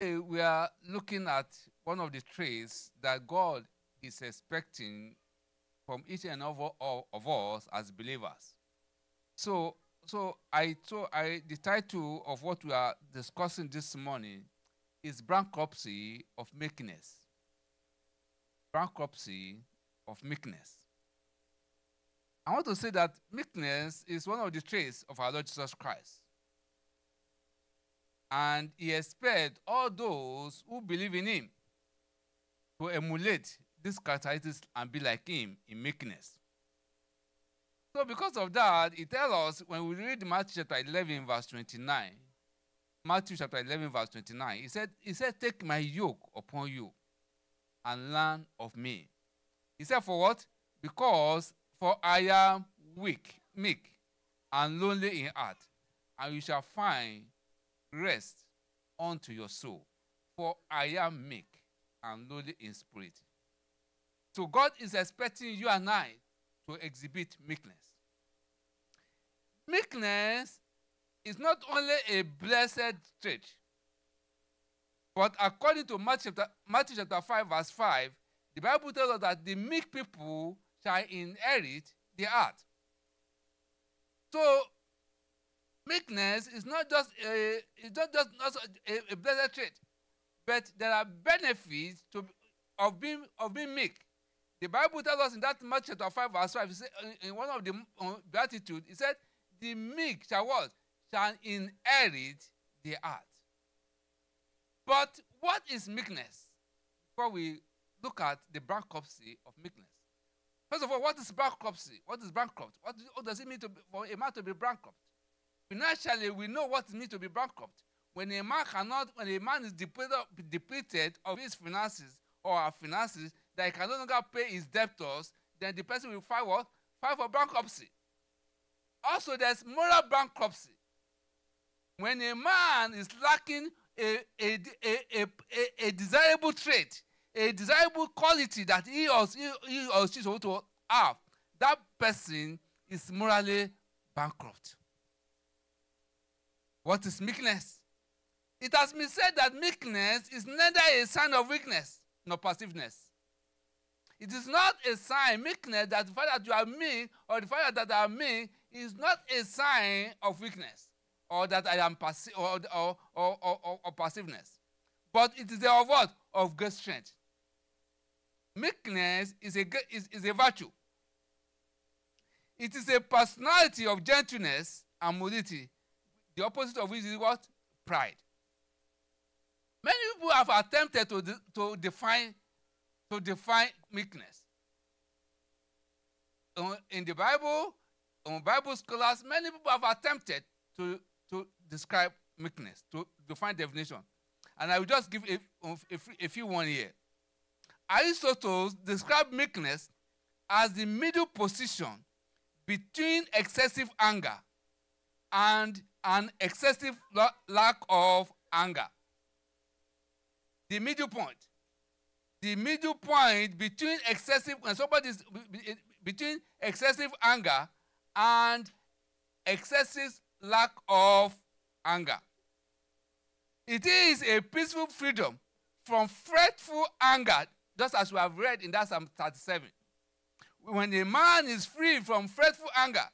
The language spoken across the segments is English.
Today we are looking at one of the traits that God is expecting from each and every of, of us as believers. So, so I told I the title of what we are discussing this morning is bankruptcy of meekness. Bankruptcy of meekness. I want to say that meekness is one of the traits of our Lord Jesus Christ. And he expects all those who believe in him to emulate these characteristics and be like him in meekness. So, because of that, he tells us when we read Matthew chapter 11, verse 29, Matthew chapter 11, verse 29, he said, he said, Take my yoke upon you and learn of me. He said, For what? Because for I am weak, meek, and lonely in heart, and you shall find rest unto your soul. For I am meek and lowly in spirit. So God is expecting you and I to exhibit meekness. Meekness is not only a blessed trait, but according to Matthew chapter, Matthew chapter 5, verse 5, the Bible tells us that the meek people shall inherit the earth. So meekness is not just a it's not just not a, a blessed trait, but there are benefits to of being of being meek. The Bible tells us in that Matthew chapter 5, verse 5, said, in one of the uh, Beatitudes, it said, The meek shall what? Shall inherit the earth. But what is meekness? Before we look at the bankruptcy of meekness. First of all, what is bankruptcy? What is bankrupt? What, what does it mean to for a man to be bankrupt? Financially, we know what it means to be bankrupt. When a man cannot, when a man is depleted, of his finances or our finances, that he can no longer pay his debtors, then the person will file what? File for bankruptcy. Also, there's moral bankruptcy. When a man is lacking a, a, a, a, a, desirable trait, a desirable quality that he or, he, he or she is to have, that person is morally bankrupt. What is meekness? It has been said that meekness is neither a sign of weakness nor passiveness. It is not a sign, meekness, that the fact that you are meek or the fact that I am meek is not a sign of weakness or that I am passive or, or, or, or, or passiveness. But it is of what? Of great strength. Meekness is a, is, is a virtue. It is a personality of gentleness and modesty. The opposite of which is what? Pride. Many people have attempted to, de to define to define meekness. In the Bible, on Bible scholars, many people have attempted to, to describe meekness, to define definition. And I will just give a, a, a few one here. Aristotle described meekness as the middle position between excessive anger and an excessive lack of anger. The middle point the middle point between excessive when somebody is between excessive anger and excessive lack of anger. It is a peaceful freedom from fretful anger, just as we have read in that Psalm 37. When a man is free from fretful anger,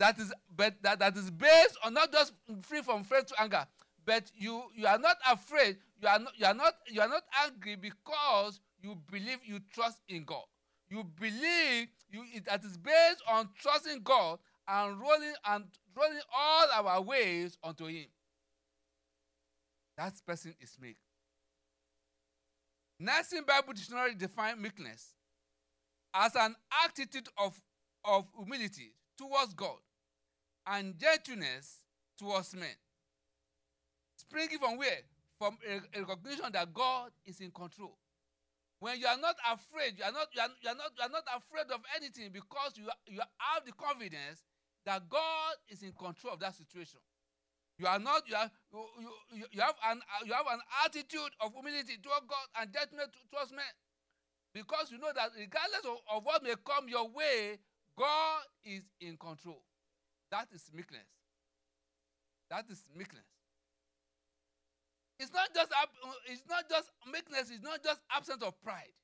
that is, but that, that is based on not just free from fear to anger, but you, you are not afraid, you are not, you, are not, you are not angry because you believe you trust in God. You believe you, it, that is based on trusting God and rolling and rolling all our ways onto Him. That person is meek. Nelson Bible Dictionary defines meekness as an attitude of, of humility towards God and gentleness towards men. Springing from where? From a, recognition that God is in control. When you are not afraid, you are not, you are, you are not, you are not afraid of anything because you, you have the confidence that God is in control of that situation. You are not, you, are, you, you, you, have, an, you have an attitude of humility toward God and judgment towards men. Because you know that regardless of, of what may come your way, God is in control. That is meekness. That is meekness. It's not just uh, it's not just meekness. It's not just absence of pride.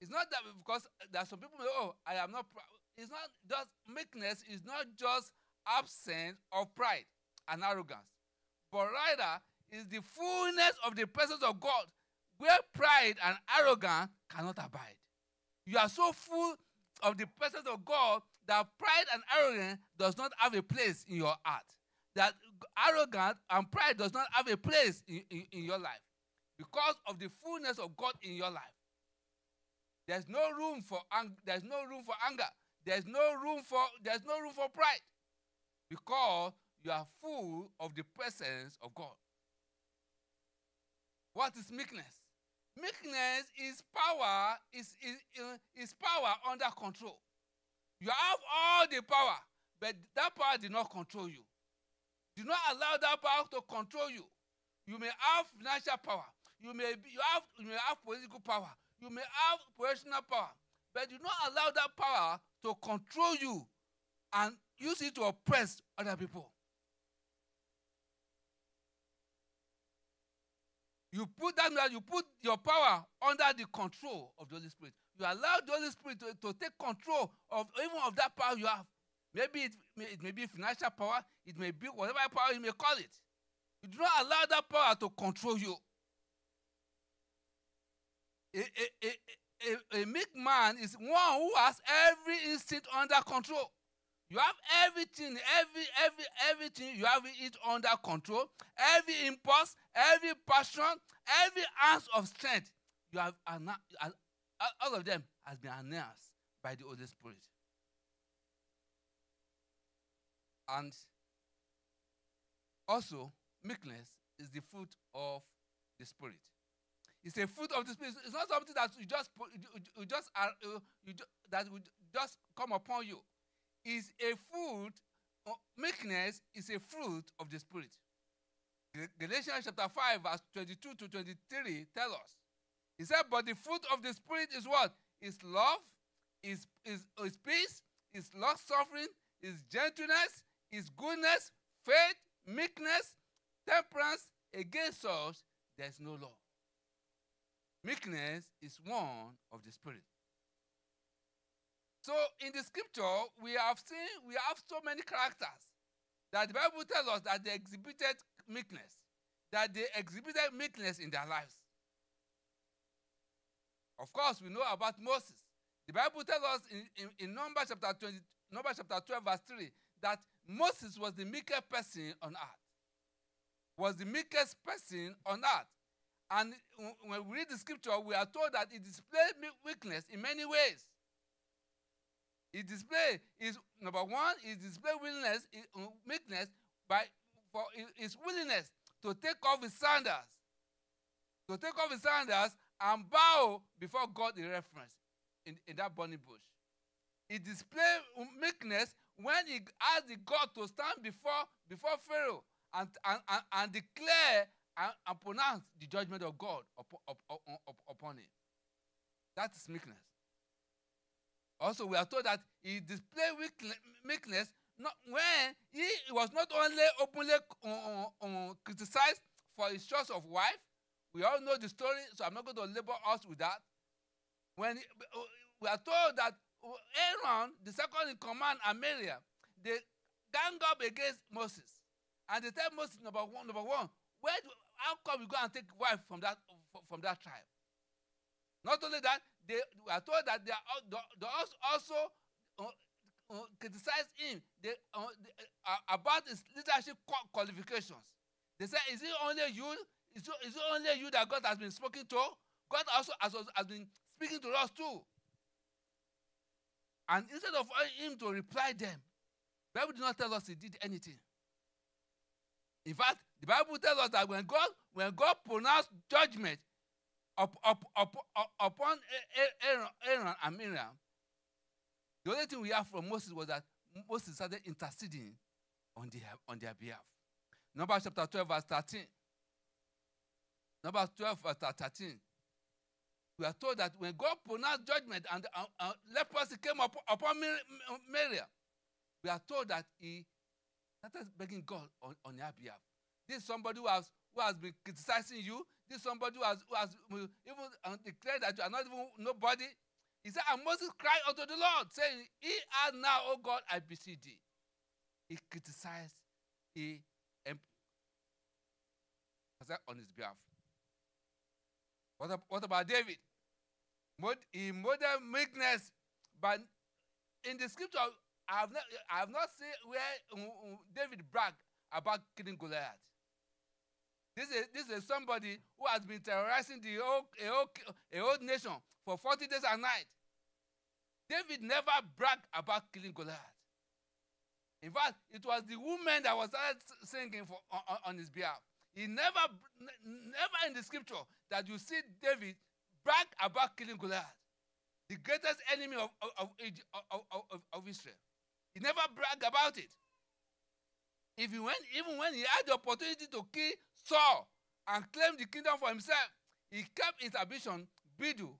It's not that because there are some people. Who oh, I am not. It's not just meekness. It's not just absence of pride and arrogance, but rather is the fullness of the presence of God, where pride and arrogance cannot abide. You are so full of the presence of God that pride and arrogance does not have a place in your heart. That arrogance and pride does not have a place in, in, in your life because of the fullness of God in your life. There's no room for ang- there's no room for anger. There's no room for there's no room for pride because you are full of the presence of God. What is meekness? Meekness is power, is, is, is power under control. You have all the power, but that power did not control you. Do not allow that power to control you. You may have financial power. You may, be, you have, you may have political power. You may have personal power. But do not allow that power to control you and use it to oppress other people. You put that you put your power under the control of the Holy Spirit. You allow the Holy Spirit to, to take control of even of that power you have. Maybe it may, it may be financial power, it may be whatever power you may call it. You do not allow that power to control you. A, a, a, a, a meek man is one who has every instinct under control. You have everything, every, every, everything, you have it under control. Every impulse, every passion, every ounce of strength, you have all of them has been announced by the Holy Spirit. And also, meekness is the fruit of the Spirit. It's a fruit of the Spirit. It's not something that you just you, just are you, that will just come upon you is a fruit, uh, meekness is a fruit of the Spirit. Galatians chapter 5, verse 22 to 23 tell us. He said, But the fruit of the Spirit is what? Is love, is, is, is peace, is long suffering, is gentleness, is goodness, faith, meekness, temperance. Against us, there's no law. Meekness is one of the Spirit. So in the scripture, we have seen, we have so many characters that the Bible tells us that they exhibited meekness, that they exhibited meekness in their lives. Of course, we know about Moses. The Bible tells us in, in, in Numbers chapter 20, Numbers chapter 12, verse 3, that Moses was the meekest person on earth. Was the meekest person on earth. And when we read the scripture, we are told that he displayed weakness in many ways. He displayed is number one, he displayed willingness, uh, meekness by for his willingness to take off his sandals, to take off his sandals and bow before God in reference in, in that burning bush. He displayed meekness when he asked the God to stand before before Pharaoh and and, and, and declare and, and, pronounce the judgment of God upon, upon, upon him. That is meekness. Also, we are told that he displayed meekness not, when he was not only openly uh, uh, criticized for his choice of wife. We all know the story, so I'm not going to labor us with that. When uh, we are told that Aaron, the second in command, and Miriam, they gang up against Moses, and they tell Moses, number one, number one, where do, how come you go and take wife from that from that tribe? Not only that, they were told that they, are, they also uh, uh, criticized him they, uh, they, uh, about his leadership qualifications. They said, Is it only you? Is it, only you that God has been speaking to? God also has, has been speaking to us too. And instead of him to reply them, Bible did not tell us he did anything. In fact, the Bible tells us that when God, when God pronounced judgment, up, up, up, upon Aaron, Aaron and Miriam, the only thing we have from Moses was that Moses started interceding on their, on their behalf. Numbers chapter 12, verse 13. Numbers 12, verse 13. We are told that when God pronounced judgment and uh, uh, leprosy came up, upon Miriam, we are told that he started begging God on, on their behalf. This is somebody who has who has been criticizing you. This is somebody who has, who has even uh, declared that you are not even nobody. He said, and Moses cried unto the Lord, saying, He are now, O God, I beseech thee. He criticized, he on his behalf. What, what about David? He modern meekness, but in the scripture, I have not, I have not seen where um, um, David bragged about killing Goliath. This is, this is somebody who has been terrorizing the whole, a, whole, a whole nation for 40 days and nights. David never bragged about killing Goliath. In fact, it was the woman that was singing for, on, on his behalf. He never, never in the scripture that you see David brag about killing Goliath, the greatest enemy of, of, of, of, Israel. He never bragged about it. If he went, even when he had the opportunity to kill Saul and claim the kingdom for himself, he kept his ambition biddu.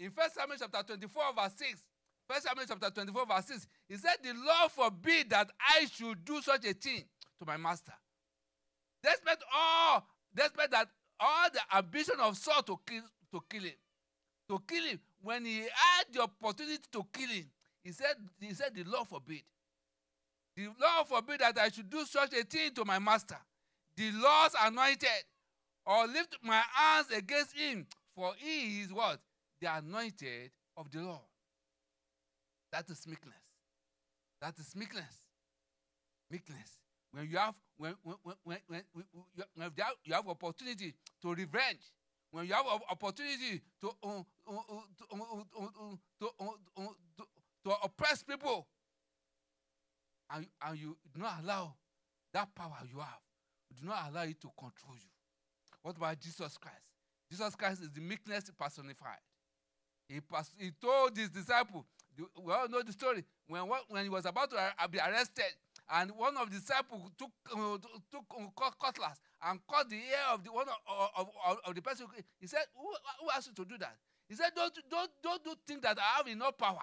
In 1 Samuel chapter 24, verse 6, 1 Samuel chapter 24, verse 6, he said, The Lord forbid that I should do such a thing to my master. Despite all, despite that all the ambition of Saul to kill, to kill him, to kill him, when he had the opportunity to kill him, he said, he said, the Lord forbid. The Lord forbid that I should do such a thing to my master. The Lord's anointed, or lift my hands against him, for he is what? The anointed of the Lord. That is meekness. That is meekness. Meekness. When you have when when when, when, you, have, you have opportunity to revenge, when you have opportunity to to, to, oppress people, and, and you do not allow that power you have, you do not allow it to control you. What about Jesus Christ? Jesus Christ is the meekness personified. He, he told his disciple, we all know the story, when, when he was about to be arrested, and one of the disciples took, uh, took uh, cutlass and cut the ear of the one of, of, of, the person. He said, who, who asked you to do that? He said, don't, don't, don't, don't think that I have enough power.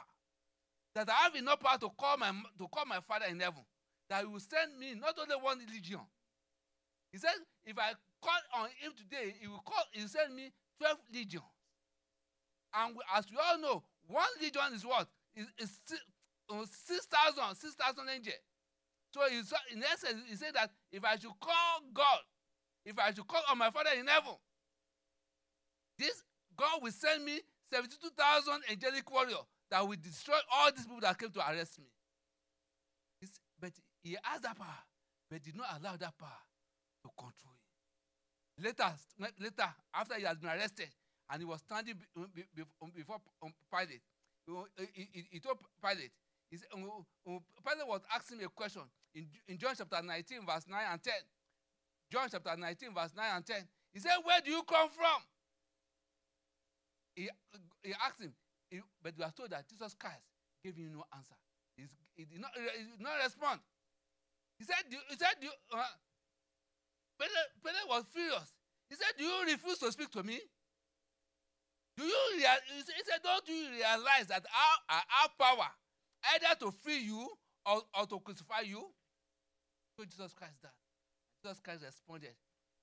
That I have enough power to call my, to call my father in heaven. That he will send me not only one legion. He said, if I call on him today, he will call, he will send me 12 legions. And as we all know, one legion is what? Is 6,000, 6,000 angels. So in essence, he said that if I should call God, if I should call on my Father in heaven, this God will send me 72,000 angelic warriors that will destroy all these people that came to arrest me. It's, but he has that power, but did not allow that power to control him. Later, later, after he has been arrested and he was standing before Pilate, he, he, he told Pilate, he said, Pilate was asking me a question in, in John chapter 19, verse 9 and 10. John chapter 19, verse 9 and 10. He said, Where do you come from? He, he asked him, he, but we are told that Jesus Christ gave him no answer. He's, he did not, he did not respond. He said, do, he said, do, uh, Peter, was furious. He said, Do you refuse to speak to me? Do you realize, he said, Don't you realize that our, our power either to free you or, or to crucify you? So Jesus Christ that. Jesus Christ responded,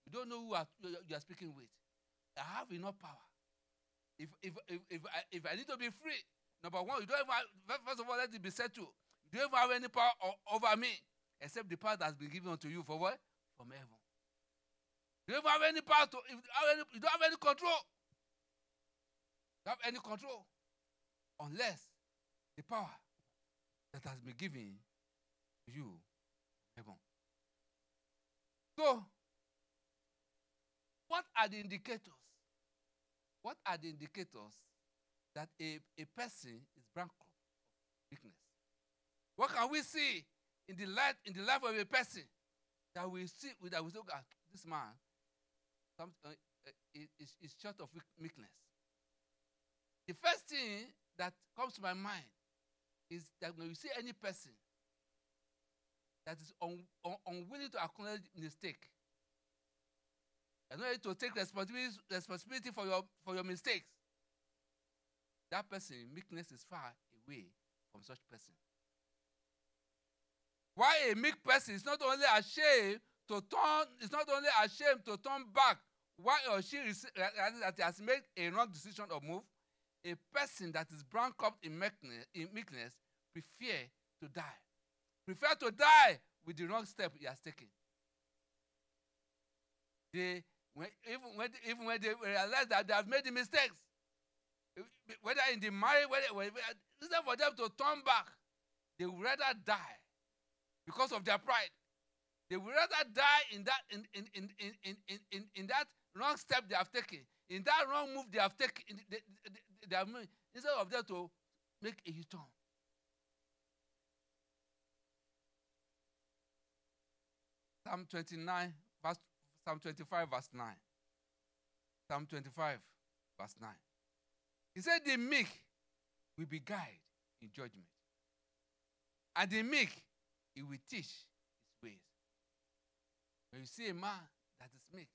You don't know who are, you are speaking with. I have enough power. If, if, if, if, I, if I need to be free, number one, you don't have, first of all, let it be said to. You don't have any power over me except the power that has been given unto you for what? From heaven. You don't have any power to, you don't have any control. You don't have any control unless the power that has been given to you heaven. So, what are the indicators? What are the indicators that a, a person is bankrupt of weakness? What can we see in the life in the life of a person that we see that we look at this man some, uh, uh, is, is short of meekness? The first thing that comes to my mind is that when you see any person that is un, un, unwilling to acknowledge mistake, and not to take responsibility, responsibility for your for your mistakes, that person meekness is far away from such person. Why a meek person is not only ashamed to turn, is not only ashamed to turn back why or she realizes that has made a wrong decision or move, a person that is in meekness, in meekness prefer to die. Prefer to die with the wrong step he has taken. They, when, even, when, even when they realize that they have made the mistakes, whether in the marriage, whether, whether, instead for them to turn back, they would rather die because of their pride. They would rather die in that, in, in, in, in, in, in, in that wrong step they have taken, in that wrong move they have taken, they have made, instead of them to make a U-turn. Psalm 29, verse, Psalm 25, verse 9. Psalm 25, verse 9. He said, The meek will be guided in judgment. And the meek, he will teach his ways. When you see a man that is meek,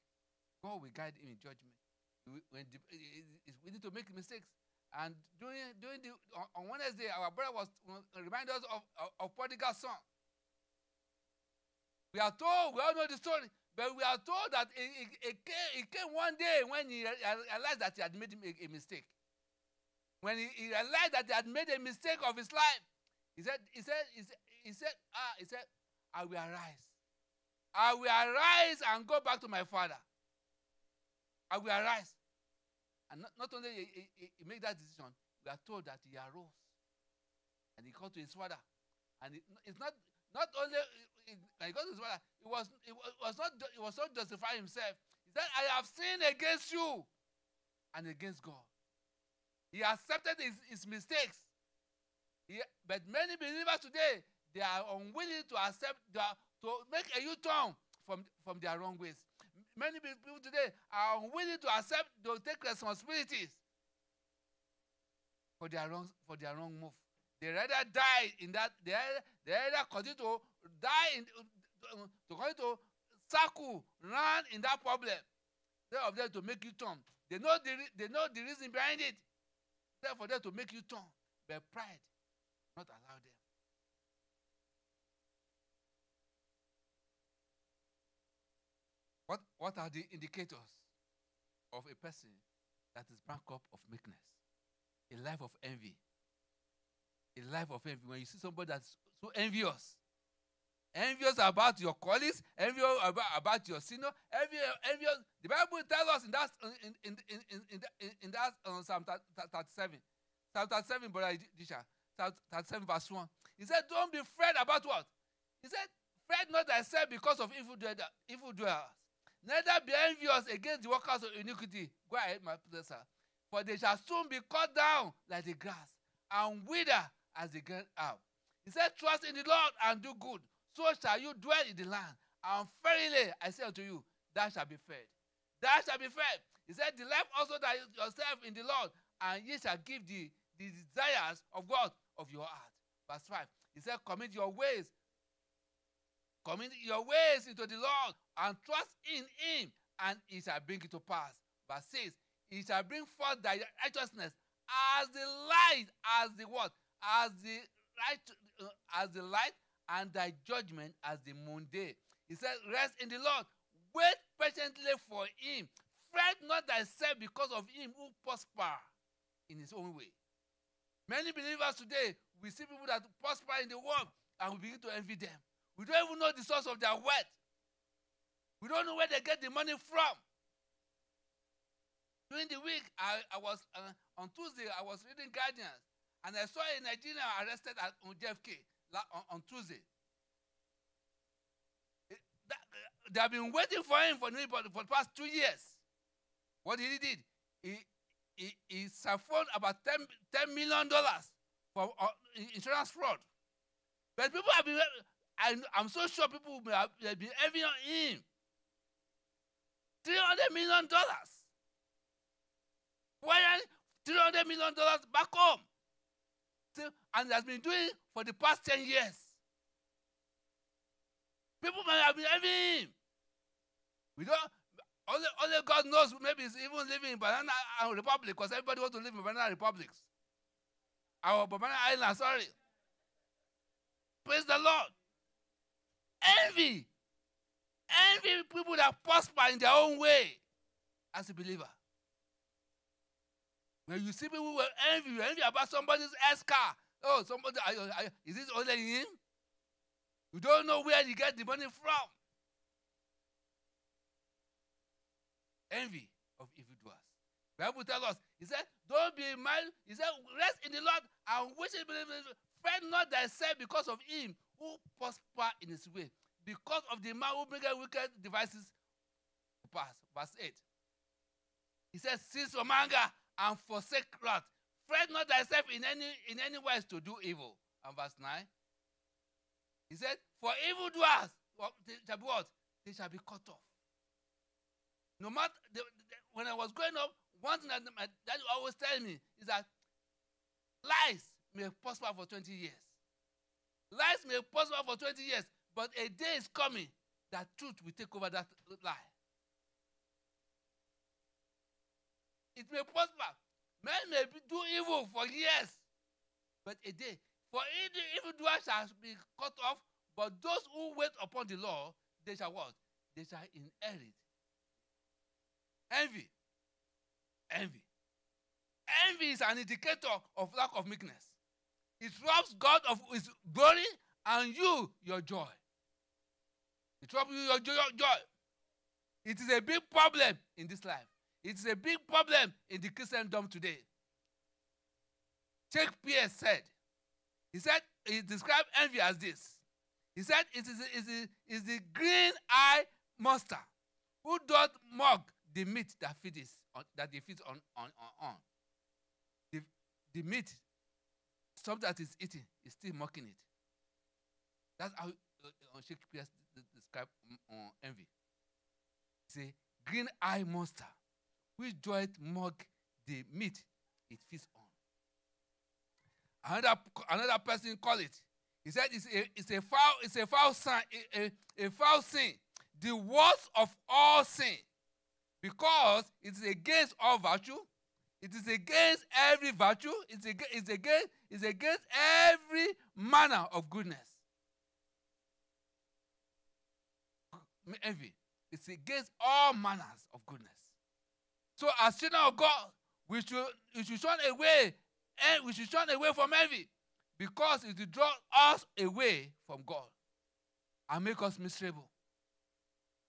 God will guide him in judgment. When the, we need to make mistakes. And during, during the, on Wednesday, our brother was reminded us of, of, of prodigal son. We are told, we all know the story, but we are told that it, it, it, came, it came one day when he realized that he had made a, a mistake. When he, he, realized that he had made a mistake of his life, he said, he said, he said, he said, ah, he said, I will arise. I will arise and go back to my father. I will arise. And not, not only he, he, he made that decision, we are told that he arose. And he called to his father. And it, it's not not only he got to his father, it was, he was not he was not justify himself. He said, I have sinned against you and against God. He accepted his, his mistakes. He, but many believers today, they are unwilling to accept, to make a U-turn from, from their wrong ways. Many people today are unwilling to accept, to take responsibilities for their wrong, for their wrong move. They rather die in that, they rather, they rather continue to die in, to continue to circle, run in that problem. Instead of them to make you turn. They know the, they know the reason behind it. Instead for them to make you turn. But pride not allow them. What, what are the indicators of a person that is bankrupt of meekness? A life of envy, a life of envy. When you see somebody that's so envious, envious about your colleagues, envious about, about your senior, envious, envious. The Bible tells us in that in in in in, in, in, in that um, Psalm 37, Psalm 37, brother Disha, Psalm 37 verse 1. He said, "Don't be afraid about what." He said, "Fret not thyself because of evil evil doers, neither be envious against the workers of iniquity." Go ahead, my professor. For they shall soon be cut down like the grass and wither as they get out. He said, Trust in the Lord and do good. So shall you dwell in the land. And verily I say unto you, that shall be fed. That shall be fed. He said, Delight also that yourself in the Lord, and ye shall give the, the desires of God of your heart. Verse 5. He said, Commit your ways. Commit your ways into the Lord and trust in him, and he shall bring it to pass. Verse 6. He shall bring forth thy righteousness as the light, as the what? as the light, uh, as the light, and thy judgment as the moon day. He said, Rest in the Lord, wait patiently for him. Fret not thyself because of him who prosper in his own way. Many believers today, we see people that prosper in the world and we begin to envy them. We don't even know the source of their wealth. We don't know where they get the money from. During the week, I, I was uh, on Tuesday, I was reading Guardians, and I saw a Nigerian arrested at, on JFK on, on Tuesday. It, that, they have been waiting for him for, for the past two years. What he did, he, he, he siphoned about $10, $10 million for uh, insurance fraud. But people have been, I, I'm so sure people will have, uh, have been envying him. $300 million. Why $300 million back home? and has been doing for the past 10 years. People might have been having him. We don't, only, only God knows maybe he's even living in Banana Republic because everybody wants to live in Banana Republics. Our Banana Island, sorry. Praise the Lord. Envy. envy people that prosper in their own way as a believer. When you see people who envy, you envy about somebody's S car. Oh, somebody, are you, are you, is this only him? You don't know where you get the money from. Envy of evildoers. Bible tells us, he said, don't be mad. He said, rest in the Lord and wish it. Fret not thyself because of him who prosper in his way, because of the man who bringeth wicked devices pass. Verse 8. He says, cease from anger and forsake wrath. Fret not thyself in any in any wise to do evil. And verse 9. He said, For evildoers they shall be what? They shall be cut off. No matter the, the, when I was growing up, one thing that my dad always tell me is that lies may prosper for 20 years. Lies may prosper for 20 years, but a day is coming that truth will take over that lie. It may prosper. Men may do evil for years, but a day. For evil doers shall be cut off, but those who wait upon the law, they shall what? They shall inherit. Envy. Envy. Envy is an indicator of lack of meekness. It robs God of his glory and you your joy. It robs you your joy. It is a big problem in this life. It is a big problem in the Christendom today. Shakespeare said, he said, he described envy as this. He said, it is, is, is, the green eye monster who doth mock the meat that feeds on, that they feed on, on, on, on. The, the meat, something that is eating, is still mocking it. That's how uh, Shakespeare described um, envy. It's a green eye monster which doeth mock the meat it feeds on. Another, another person call it. He said it's a, it's a foul, it's a foul sin, a, a, a foul sin, the worst of all sin, because it is against all virtue. It is against every virtue. It's against, it's against, it's against every manner of goodness. Envy. It's against all manners of goodness. So as children of God, we should, we should shun away and eh, we should shun away from envy because it will draw us away from God and make us miserable.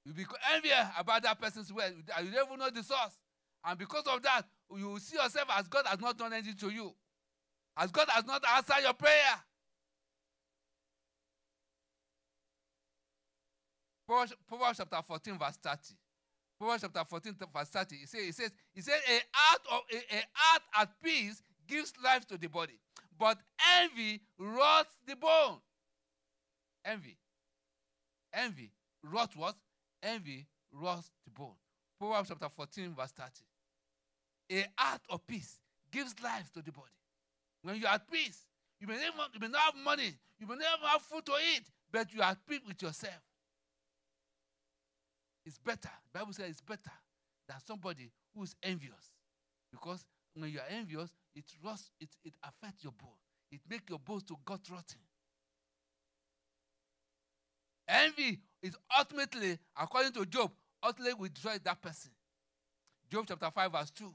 You'll be envious about that person's wealth. You don't even know the source. And because of that, you see yourself as God has not done anything to you. As God has not answered your prayer. Proverbs chapter 14, verse 30. Proverbs chapter 14, verse 30. It says, it says, it says a heart of a, a heart at peace gives life to the body, but envy rots the bone. Envy. Envy rots what? Envy rots the bone. Proverbs chapter 14, verse 30. A heart of peace gives life to the body. When you're at peace, you may, never, you may not have money, you may never have food to eat, but you are at peace with yourself. It's better. The Bible says it's better than somebody who is envious. Because when you are envious, it rust, it, it affects your bone. It makes your bones to gut rotting. Envy is ultimately, according to Job, ultimately destroy that person. Job chapter 5, verse 2.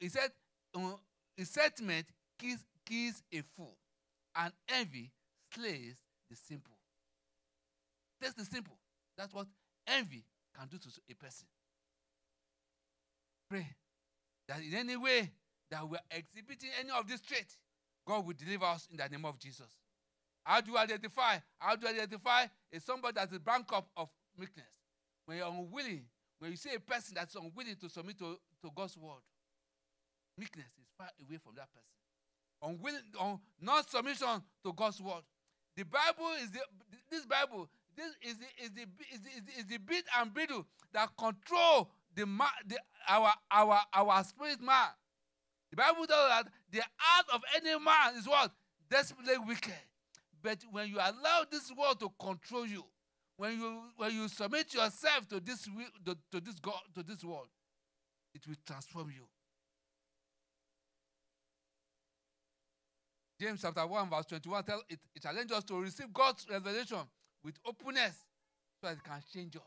He said, uh, his sentiment kills, kills a fool, and envy slays the simple. That's the simple. That's what envy can do to a person. Pray that in any way that we're exhibiting any of these traits, God will deliver us in the name of Jesus. How do you identify? How do you identify a somebody that's a bankrupt of meekness? When you're unwilling, when you see a person that's unwilling to submit to, to God's word, meekness is far away from that person. Unwilling, un, not submission to God's word. The Bible is the, this Bible this is the, is the, is the, is the, is the bit and bridle that control the, the our, our, our spirit man. The Bible tells that the heart of any man is what? Desperately wicked. But when you allow this world to control you, when you when you submit yourself to this to, to this God to this world, it will transform you. James chapter 1, verse 21 tells it, it challenges us to receive God's revelation with openness so that it can change us.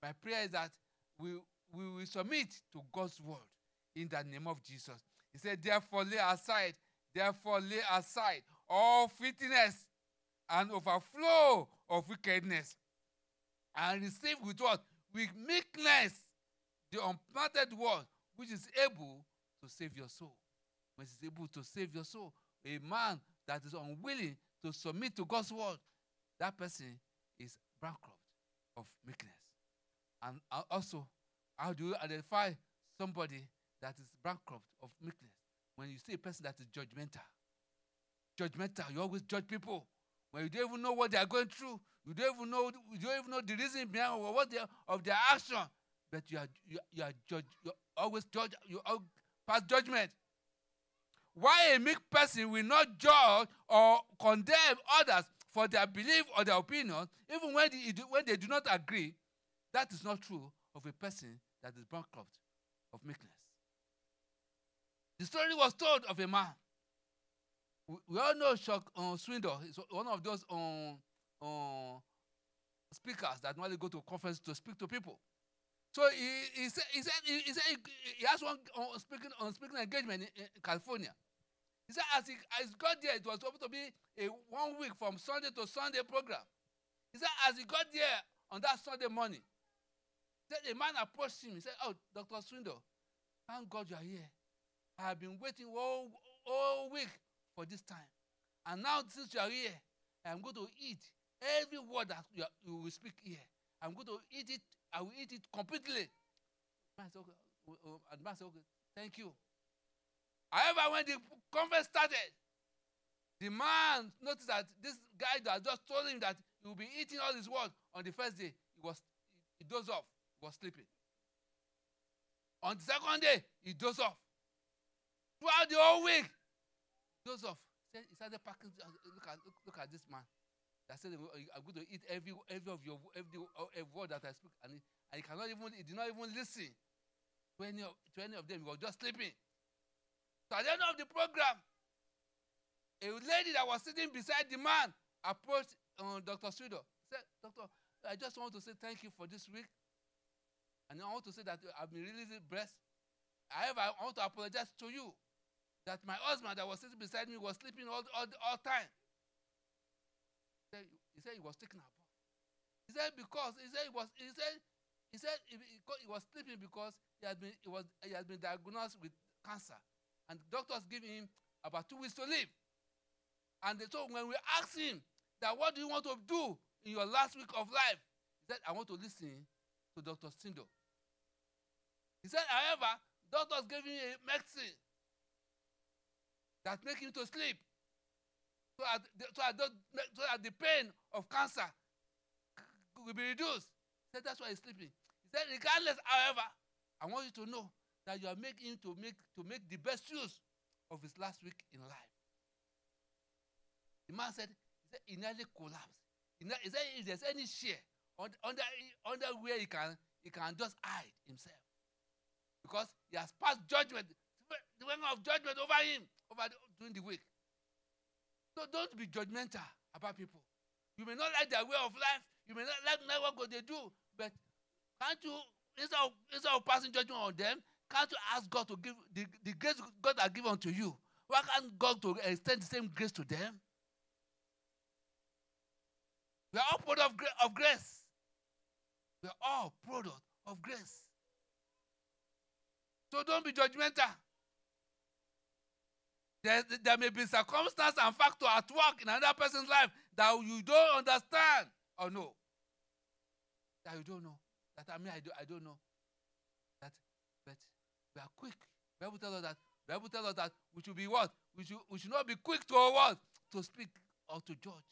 My prayer is that we, we will submit to God's word in the name of Jesus. He said, Therefore, lay aside, therefore, lay aside all filthiness and overflow of wickedness, and receive with what? With meekness the unplanted word which is able to save your soul. Which is able to save your soul. A man that is unwilling to submit to God's word, that person is bankrupt of meekness. And also, how do you identify somebody that is bankrupt of meekness? When you see a person that is judgmental. Judgmental, you always judge people. When you don't even know what they are going through, you don't even know, you don't even know the reason behind what they, of their action. But you are you, you are judge, you always judge, you pass judgment. Why a meek person will not judge or condemn others for their belief or their opinion, even when they, when they do not agree, that is not true of a person that is bankrupt of meekness. The story was told of a man. We, we all know Chuck uh, Swindoll. He's one of those um, uh, speakers that normally go to a conference to speak to people. So he, he said, he, said, he, he, said he, has one uh, speaking, uh, speaking engagement in, in California. He said as he, as he got there, it was supposed to be a one week from Sunday to Sunday program. He said as he got there on that Sunday morning, then a man approached him. He said, Oh, Dr. Swindoll, thank God you are here. I have been waiting all, all week for this time. And now, since you are here, I'm going to eat every word that you, are, you will speak here. I'm going to eat it. I will eat it completely. And man said, okay, thank you. However, when the conference started, the man noticed that this guy that just told him that he will be eating all his words on the first day, he was he dozed off was sleeping. On the second day, he dozed off. Throughout the whole week, dozed off. He started packing. Uh, look at, look, look at this man. That said, I'm going to eat every, every of your every, every word that I speak. And he, cannot even, he did not even listen to any of, to any of them. He was just sleeping. So at the end of the program, a lady that was sitting beside the man approached um, Dr. Swindoll. Said, Doctor, I just want to say thank you for this week. And I want to say that I've been really blessed. However, I want to apologize to you that my husband that was sitting beside me was sleeping all, all, all time. He said, he said he was taking a. He said because he said he was he said he said he, was sleeping because he had been he was he had been diagnosed with cancer, and doctors gave him about two weeks to live. And they told when we asked him that what do you want to do in your last week of life, he said I want to listen to Dr. Swindoll. He said, however, doctors gave him a medicine that make him to sleep. So that, the, so, that, so that the pain of cancer will be reduced. He said, that's why he's sleeping. He said, regardless, however, I want you to know that you are making him to make, to make the best use of his last week in life. The man said, he said, he nearly collapsed. He, said, if there's any share under, under, under where he can, he can just hide himself because he has passed judgment, the way of judgment over him over the, during the week. So don't be judgmental about people. You may not like their way of life. You may not like what they do, but can't you instead of, instead of passing judgment on them, can't you ask God to give the, the grace God has given to you? Why can't God to extend the same grace to them? We are all product of, of grace. We are all product of grace. So don't be judgmental. There, there may be circumstance and factor at work in another person's life that you don't understand or know. That you don't know. That I mean I, do, I don't know. That but we are quick. Bible tells us that Bible tells us that we should be what? We should, we should not be quick to what? To speak or to judge.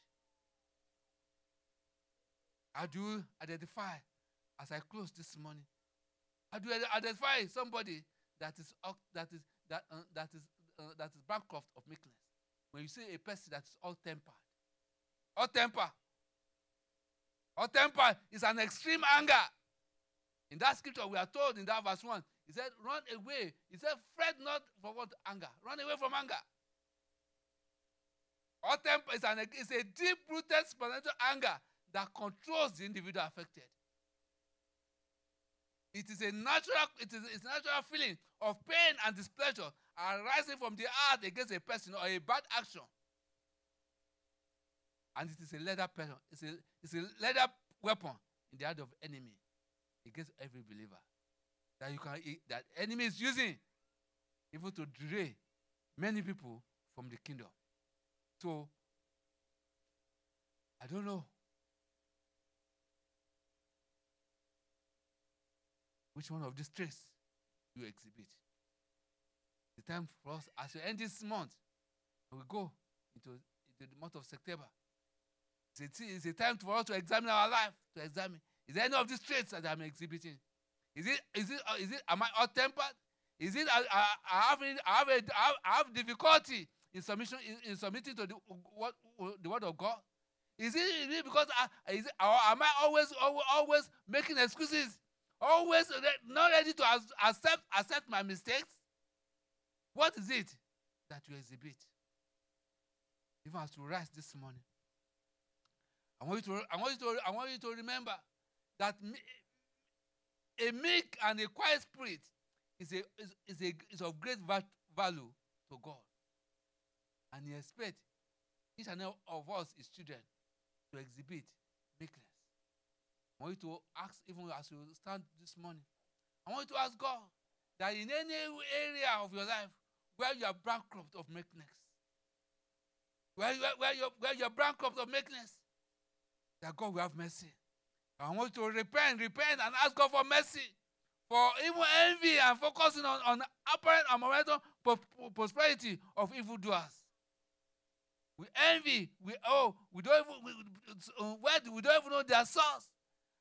How do identify as I close this morning? How do identify somebody that is that is that uh, that is uh, that is bankrupt of meekness. When you see a person that is all tempered, all temper, all temper is an extreme anger. In that scripture, we are told in that verse one, he said, "Run away." He said, "Fret not for what anger. Run away from anger." All temper is an is a deep-rooted spiritual anger that controls the individual affected. It is a natural, it is it's natural feeling of pain and displeasure arising from the heart against a person or a bad action. And it is a leather person, it's a, it's a leather weapon in the hand of enemy against every believer. That you can eh, that enemy is using even to derail many people from the kingdom. So I don't know which one of these traits you exhibit. The time for us, as we end this month, we go into, into the month of September. It's a, it's a time for us to examine our life, to examine. Is there any of these traits that I'm exhibiting? Is it, is it, uh, is it, am I hot tempered? Is it, I, I, I, have, I, have a, I have difficulty in submission, in, in submitting to the, what, the word of God? Is it, is it because I, is it, or am I always, always, always making excuses? Always uh, not ready to accept, accept my mistakes? What is it that you exhibit? Even as you rise this morning, I want you to, I want you to, I want you to remember that a meek and a quiet spirit is, a, is, is, a, is of great value to God. And He expects each and every of us, His children, to exhibit meekness. I want you to ask, even as you stand this morning, I want you to ask God that in any area of your life where you are bankrupt of meekness, where where you are, where you are bankrupt of meekness, that God will have mercy. I want you to repent, repent, and ask God for mercy. For even envy and focusing on, on apparent and momentum prosperity of evildoers. We envy, we oh, we don't even we, we don't even know their source.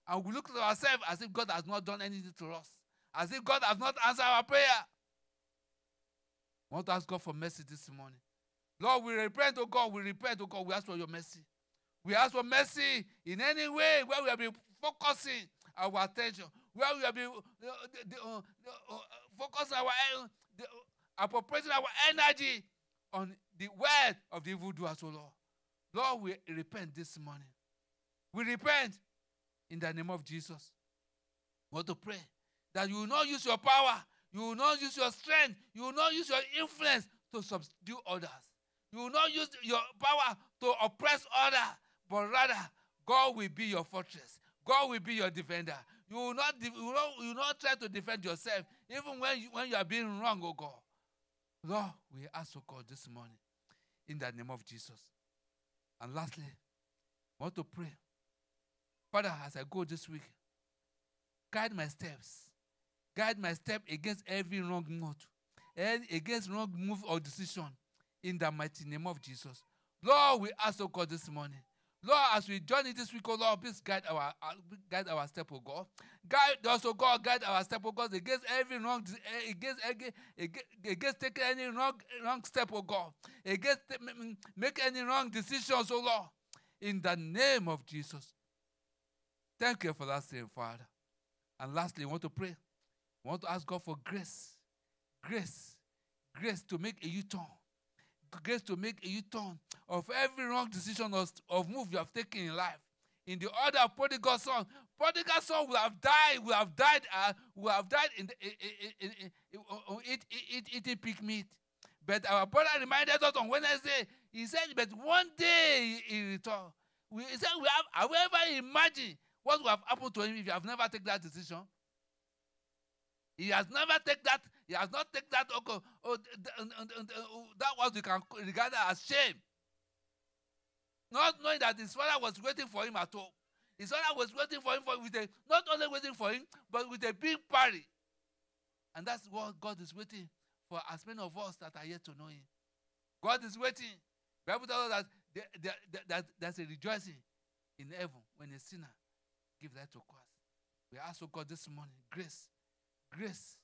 And we look at ourselves as if God has not done anything to us, as if God has not answered our prayer. I want to ask God for mercy this morning. Lord, we repent, oh God, we repent, oh God, we ask for your mercy. We ask for mercy in any way where we have been focusing our attention, where we have been uh, uh, uh, uh, focusing our the, uh, appropriating our energy on the word of the evildoers, oh Lord. Lord, we repent this morning. We repent in the name of Jesus. Want to pray that you will not use your power, you will not use your strength, you will not use your influence to subdue others. You will not use your power to oppress others, but rather God will be your fortress. God will be your defender. You will not, you will not, you will not try to defend yourself, even when you, when you are being wrong, oh God. Lord, we ask, oh God, this morning, in the name of Jesus. And lastly, I want to pray Father, as I go this week, guide my steps. Guide my step against every wrong and against wrong move or decision in the mighty name of Jesus. Lord, we ask, oh God, this morning. Lord, as we journey this week, oh Lord, please guide our guide our step, oh God. Guide us, God, guide our step, oh God, against every wrong, against against, against taking any wrong wrong step, oh God, against make any wrong decisions, oh Lord, in the name of Jesus. Thank you for that, same, Father. And lastly, I want to pray. I want to ask God for grace. Grace. Grace to make a U-turn. Grace to make a U-turn of every wrong decision or, of move you have taken in life. In the order of prodigal son, prodigal son will have died, will have died, uh, will have died in, the, in, in, in, eat, eat, eating pig meat. But our brother reminded us on Wednesday, he said, but one day he returned. We, he said, we have, have we ever imagined what would have happened to him if you have never taken that decision? He has never taken that. He has not taken that. Okay, oh, uh, oh that was you can regard as shame. Not knowing that his father was waiting for him at home. His father was waiting for him for, with a, not only waiting for him, but with a big party. And that's what God is waiting for as many of us that are yet to know him. God is waiting. Bible tells us that, there, there, that there's a rejoicing in heaven when a sinner give that to us. We ask, oh God, this morning, grace, grace,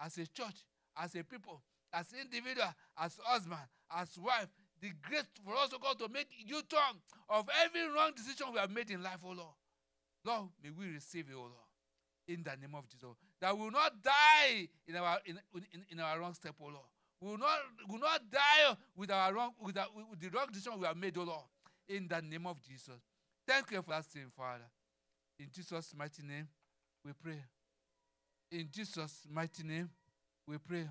as a church, as a people, as individual, as husband, as wife, the grace for us, oh God, to make you turn of every wrong decision we have made in life, oh Lord. Lord, may we receive it, oh Lord, in the name of Jesus. That we will not die in our in, in, in our wrong step, oh Lord. We will not, we will not die with our wrong with, our, with the wrong decision we have made, oh Lord, in the name of Jesus. Thank you for that Father. In Jesus' mighty name, we pray. In Jesus' mighty name, we pray.